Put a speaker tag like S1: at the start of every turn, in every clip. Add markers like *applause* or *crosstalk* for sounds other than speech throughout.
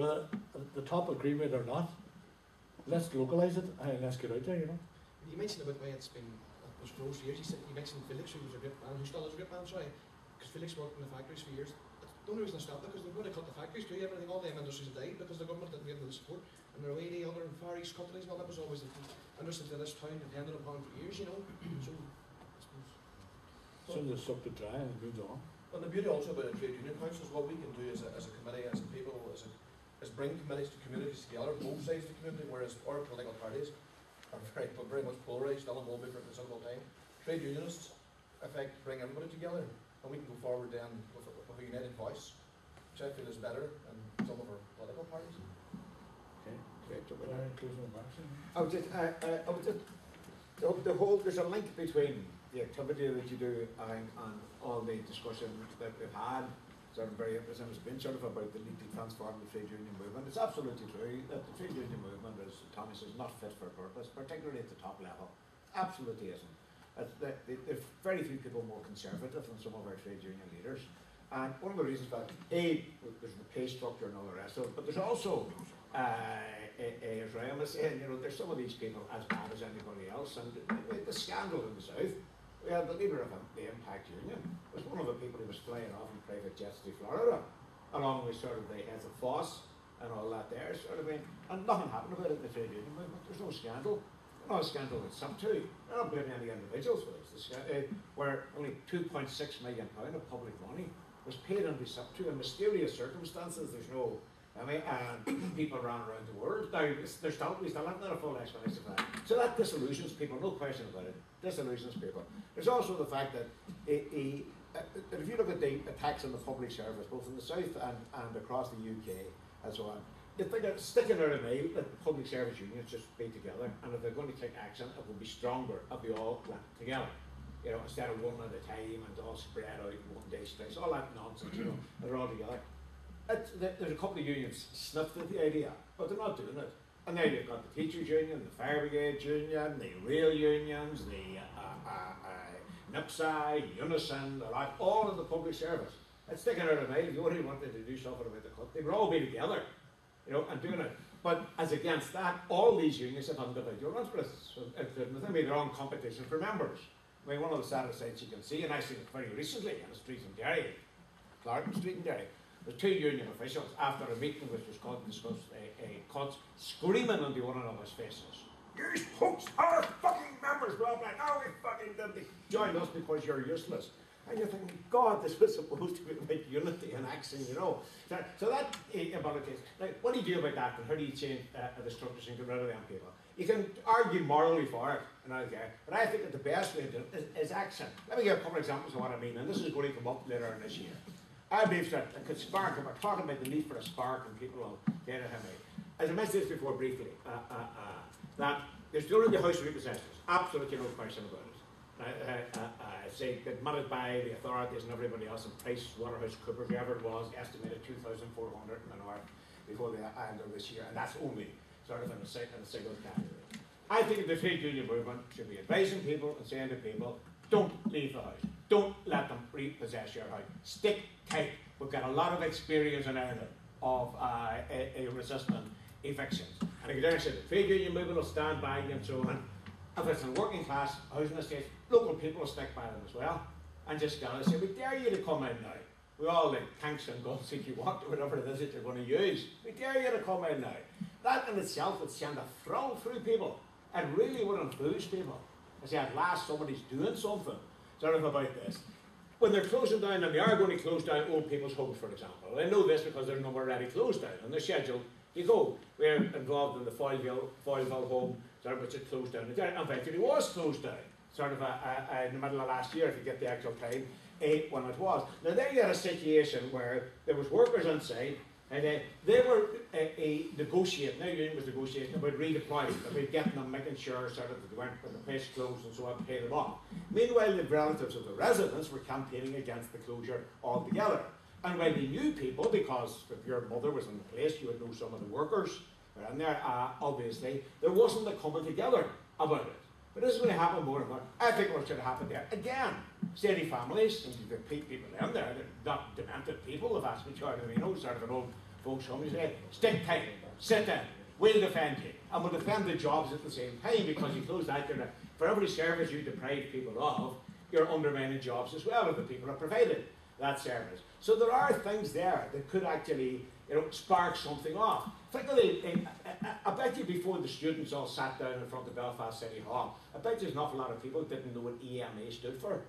S1: whether the top agreement or not, let's localise it and let's get out there, you know.
S2: You mentioned about why it's been, it was for those years, you said, you mentioned Felix, who was a great man, who still is a great man, sorry, because Felix worked in the factories for years. The only reason I stopped because they're going to cut the factories too, everything, all the industries have died because the government didn't give them the support. And there are 80 other and Far East companies and all that was always the industry that this town depended upon for years, you know. *clears throat* So, I suppose.
S1: So they sucked it dry and moved on.
S3: And the beauty also about a trade union council is what we can do as a, as a committee, as a people, as a, is bring committees to communities together, both sides of the community, whereas our political parties are very, but *laughs* very much polarised, still involved for a considerable time. Trade unionists, in fact, bring everybody together, and we can go forward then with a, with a united voice, which I feel is better than some of our political parties.
S1: Okay.
S4: Great, so we're-
S1: Brian, closing remarks.
S4: I would just, I, I, I would just, the, the whole, there's a link between the activity that you do and, and all the discussion that we've had, sort of very interesting, it's been sort of about the need to transform the trade union movement. It's absolutely true that the trade union movement, as says, is not fit for purpose, particularly at the top level. Absolutely isn't. There's very few people more conservative than some of our trade union leaders. And one of the reasons that, A, there's the pay structure and all the rest of it, but there's also uh, as Ryan was saying, you know, there's some of these people as bad as anybody else. And the, the scandal in the South, we had the leader of the Impact Union, was one of the people who was flying off in private jets to Florida, along with sort of the heads of FÁS and all that there, sort of thing. And nothing happened about it in the trade union movement. There's no scandal. No scandal in some too. I'm not blaming any individuals for this. The, uh, where only 2.6 million pound of public money was paid under sub to in mysterious circumstances. There's no I mean, and *clears throat* people around around the world. Now, there's we still haven't a full explanation of that. So that disillusions people, no question about it. Disillusions people. There's also the fact that a, uh, if you look at the attacks on the public service, both in the south and, and across the UK and so on, the thing that's sticking out of me that the public service unions just be together, and if they're going to take action, it will be stronger if we all went together. You know, instead of one at a time and all spread out in one day strikes, all that nonsense, you know, they're all together. It's, there's a couple of unions sniffed at the idea, but they're not doing it. And now you've got the teachers' union, the fire brigade union, the rail unions, the uh, uh, uh, NIPSA, Unison, the lot, all of the public service. It's sticking out of my if you really wanted to do something about the cut, they would all be together, you know, and doing it. But as against that, all these unions have individual interests, including within me, their own competition for members. I mean, one of the saddest sights you can see, and I seen it very recently on the street in Derry, Clarendon Street in Derry, the two union officials, after a meeting which was called to discuss a, a cut, screaming into one another's faces. You folks are fucking members, blah blah. No, we fucking did. Joined us because you're useless. And you're thinking, God, this was supposed to be about unity and action, you know. So, so that uh, ability is. Now, what do you do about that, and how do you change uh, the structures and get rid of them people? You can argue morally for it, and I care, but I think that the best way to do it is, is action. Let me give a couple of examples of what I mean, and this is going to come up later in this year. I believe that it could spark, we're talking about the need for a spark, and people will get it As I mentioned this before briefly, uh, uh, uh, that there's still in the house repossessions, absolutely no question about it. Uh, say admitted by the authorities and everybody else in Price Waterhouse Cooper, whoever it was, estimated 2,400 in the north before the end of this year, and that's only sort of in a, in a single category. I think the trade union movement should be advising people and saying to people, don't leave the house. Don't let them repossess your house. Stick tight. We've got a lot of experience in Ireland of uh, a, a resisting evictions. And again, I said trade union movement will stand by you and so on. If it's in working class housing estates, local people will stick by them as well. And just go and say, we dare you to come in now. We all like tanks and guns if you want, *laughs* whatever it is that you're going to use. We dare you to come in now. That in itself would send a thrill through people. It really would enthuse people. I say, at last somebody's doing something sort of about this. When they're closing down, and they are going to close down old people's homes, for example, I know this because there's a already closed down, and they're scheduled. You go, we're involved in the Foyleville, Foyville home, sort of which it closed down. In fact, It was closed down, sort of a, a, a, in the middle of last year, if you get the actual time, eight when it was. Now there you had a situation where there was workers inside, and uh, they were uh, uh, negotiating, now union was negotiating about redeploying, about getting them, making sure sort of that they weren't when the place closed and so on, pay them off. Meanwhile, the relatives of the residents were campaigning against the closure altogether. And when they knew people, because if your mother was in the place, you would know some of the workers were in there, uh, obviously, there wasn't a coming together about it. But this is going to happen more and more. I think what going to happen there, again, steady families, and you could people in there, not demented people, the vast majority of them, you know, sort of an old folks home and say, stick tight, sit down, we'll defend you. And we'll defend the jobs at the same time because you close that door. For every service you deprive people of, you're undermining jobs as well if the people are provided that service. So there are things there that could actually you know, spark something off. Particularly, in, I, I bet you before the students all sat down in front of Belfast City Hall, I bet there's an awful lot of people didn't know what EMA stood for.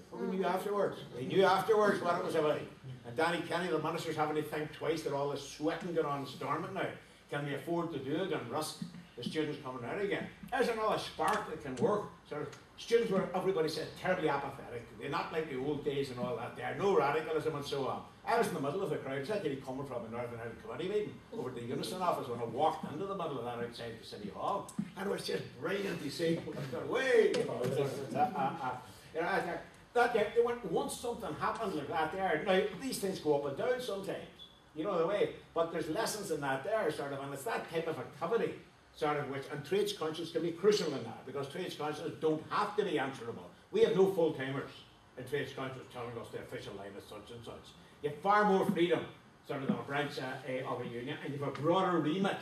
S4: They probably knew afterwards. They knew afterwards what it was about. And Danny Kennedy, the minister's having to think twice that all this sweating going on storming now. Can we afford to do it and risk the students coming out again? There's another spark that can work. Sort of students were, everybody said, terribly apathetic. They're not like the old days and all that. There, no radicalism and so on. I was in the middle of the crowd, it's like coming from a Northern Ireland Committee meeting over to the Unison office when I walked into the middle of that outside the City Hall. And it was just brilliant to see. *laughs* Know, *laughs* uh, uh, uh, you know, I, I, that, they, they went, once something happens like that there, now these things go up and down sometimes, you know the way, but there's lessons in that there, sort of, and it's that type of activity, sort of, which, and trades councils can be crucial in that, because trades councils don't have to be answerable. We have no full timers in trades councils telling us the official line is such and such. You have far more freedom, sort of, than a branch uh, of a union, and you have a broader remit,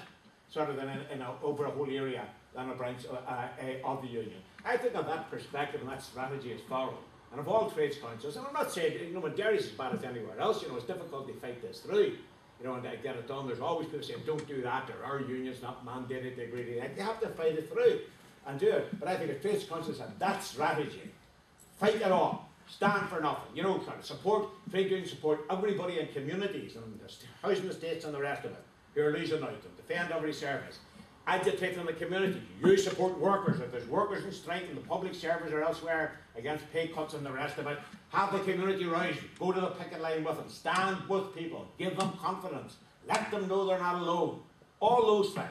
S4: sort of, than in, in a, over a whole area than a branch uh, uh, of the union. I think on that perspective and that strategy is followed. And of all trades councils, and I'm not saying, you know, when Derry's as bad as anywhere else, you know, it's difficult to fight this through, you know, and to get it done. There's always people saying, don't do that, or our union's not mandated to agree to that. You have to fight it through and do it. But I think if trades councils have that strategy, fight it all, stand for nothing, you know, kind of support, trade union support everybody in communities and the housing estates and the rest of it who are losing out and defend every service agitate in the community. You support workers. If there's workers in strike in the public service or elsewhere against pay cuts and the rest of it, have the community rise. Go to the picket line with them. Stand with people. Give them confidence. Let them know they're not alone. All those things.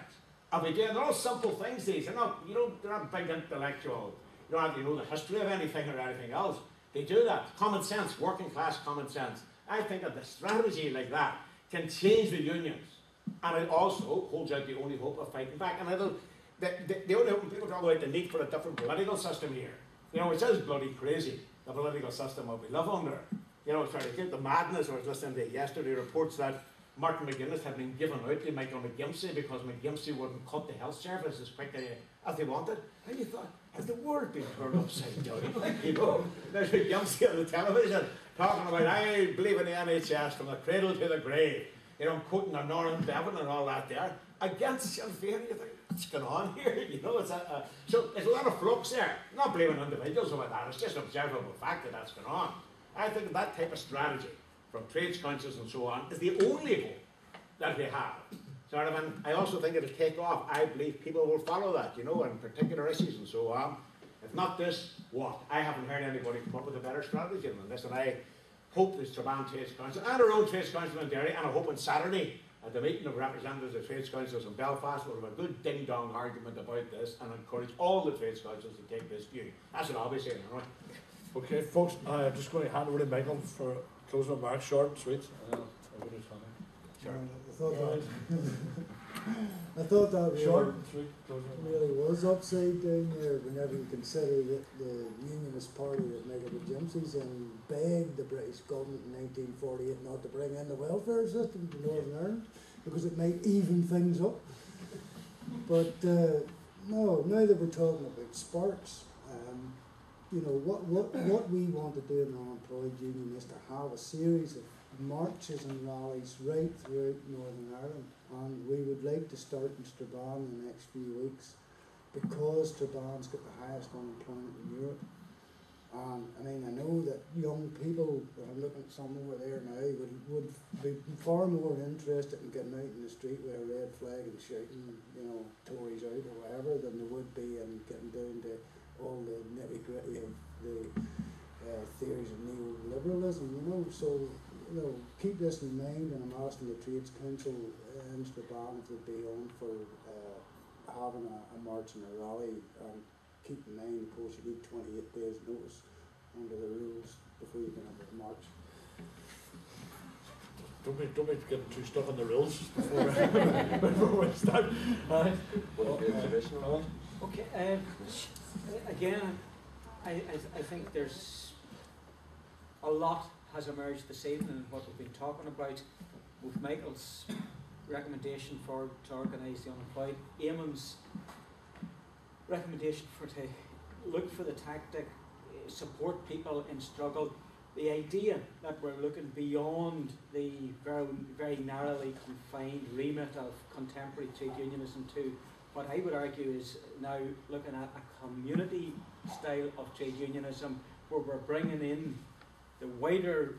S4: And we do, they're all simple things these. They're not, you know, they're not big intellectual. You don't have to know the history of anything or anything else. They do that. Common sense, working class common sense. I think that the strategy like that can change the unions and it also holds out the only hope of fighting back. And it'll, the, the, the only hope people talk about the need for a different political system here. You know, it is bloody crazy, the political system that we live under. You know, get the madness I was listening to yesterday reports that Martin McGuinness had been given out to Michael McGimpsey because McGimpsey wouldn't cut the health service as quickly as they wanted. And you thought, has the world been turned upside down? *laughs* you know, there's McGimpsey on the television talking about, I believe in the NHS from the cradle to the grave you know, quoting Aneurin Bevan and all that there, against Sinn Féin, you think, what's going on *laughs* here? You know, it's a, a, so there's a lot of flux there. I'm not blaming individuals about that, it's just an observable fact that that's going on. I think that type of strategy from trades councils and so on is the only hope that we have. Sort of, and I also think it'll take off. I believe people will follow that, you know, on particular issues and so on. If not this, what? I haven't heard anybody come up with a better strategy than this, and I hope the Strabane Trades Council and our own Trades Council in Derry, and I hope on Saturday at the meeting of representatives of trades councils in Belfast we'll have a good ding dong argument about this and encourage all the trades councils to take this view. That's what I'll be saying, anyway.
S1: Okay, folks, I'm just going to hand over to Michael for closing remarks, short and sweet. and then I'll over to Tommy.
S4: Sure. *laughs* *laughs*
S5: I thought that,
S1: Short
S5: really,
S1: and sweet, closing remarks.
S5: really was upside down there whenever you consider that the Unionist Party that Michael McGimpsey's and begged the British government in nineteen forty-eight not to bring in the welfare system to Northern Ireland because it might even things up. But uh, no, now that we're talking about sparks, um, you know, what, what, what we want to do in the unemployed union is to have a series of marches and rallies right throughout Northern Ireland. And we would like to start in Strabane in the next few weeks because Strabane's got the highest unemployment in Europe. And I mean, I know that young people, I'm looking at some over there now, would, would be far more interested in getting out in the street with a red flag and shouting, you know, Tories out or whatever, than they would be in getting down to all the nitty gritty of the uh, theories of neoliberalism, you know. So, you know, keep this in mind, and I'm asking the Trades Council in Strabane if they'd be on for uh, having a, a march and a rally. And keep in mind, of course, you need 28 days' notice under the rules before you can have a march.
S1: Don't be, don't be getting too stuck on the rules *laughs* before, *laughs* before we start. Aye.
S6: Well,
S1: Alan?
S6: Okay, um, again, I, I, I think there's a lot has emerged this evening and what we've been talking about with Michael's recommendation for to organise the unemployed. Eamon's recommendation for to look for the tactic, eh, support people in struggle. The idea that we're looking beyond the very, very narrowly confined remit of contemporary trade unionism to what I would argue is now looking at a community style of trade unionism where we're bringing in the wider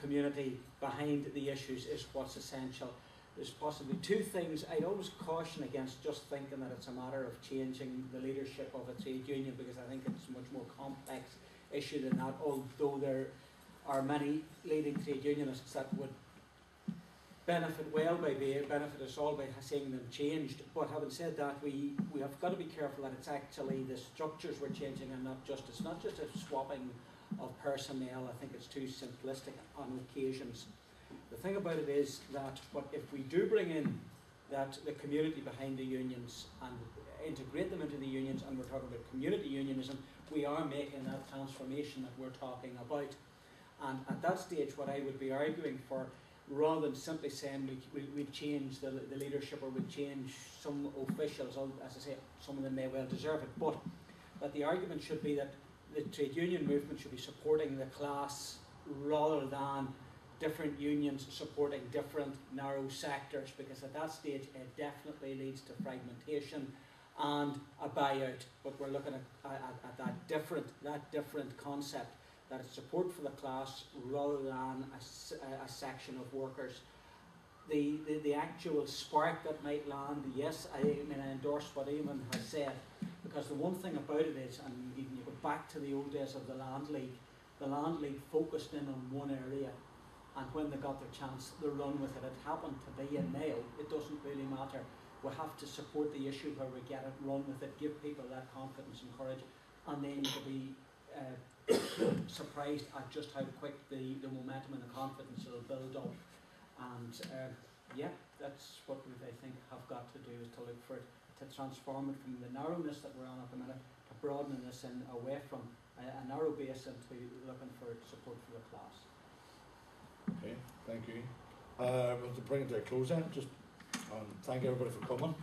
S6: community behind the issues is what's essential. There's possibly two things. I'd always caution against just thinking that it's a matter of changing the leadership of a trade union because I think it's a much more complex issue than that, although there are many leading trade unionists that would benefit well by being benefit us all by seeing them changed. But having said that, we, we have got to be careful that it's actually the structures we're changing and not just it's not just a swapping of personnel. I think it's too simplistic on occasions. The thing about it is that what if we do bring in that the community behind the unions and integrate them into the unions and we're talking about community unionism, we are making that transformation that we're talking about. And at that stage what I would be arguing for rather than simply saying we, we, we'd change the, the leadership or we'd change some officials, as I say, some of them may well deserve it, but that the argument should be that the trade union movement should be supporting the class rather than different unions supporting different narrow sectors because at that stage it definitely leads to fragmentation and a buyout. But we're looking at, at, at that different that different concept that support for the class rather than a section of workers. The, the, the actual spark that might land, yes, I, mean I endorse what Eamon has said, because the one thing about it is, and even you go back to the old days of the Land League, the Land League focused in on one area, and when they got their chance, they run with it. It happened to be a nail. It doesn't really matter. We have to support the issue where we get it, run with it, give people that confidence and courage, and then to be uh, *coughs* surprised at just how quick the, the momentum and the confidence will build up. And uh, yeah, that's what we I think have got to do is to look for it, to transform it from the narrowness that we're on at the minute to broadening this in away from a, a narrow base into looking for support for the class.
S1: Okay, thank you. Uh, well, to bring it to a close then, just um, thank everybody for coming.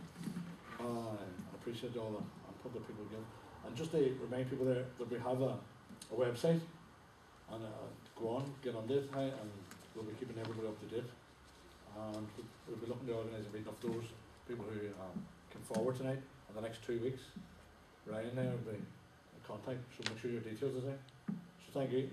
S1: Uh, I appreciate all the input that people give. And just to remind people there that we have a, a website and uh, go on, get on it, hi, and we'll be keeping everybody up to date. And we- we'll be looking to organise a meeting of those people who um, come forward tonight, or the next two weeks, Ryan and I will be in contact, so make sure your details are there. So thank you.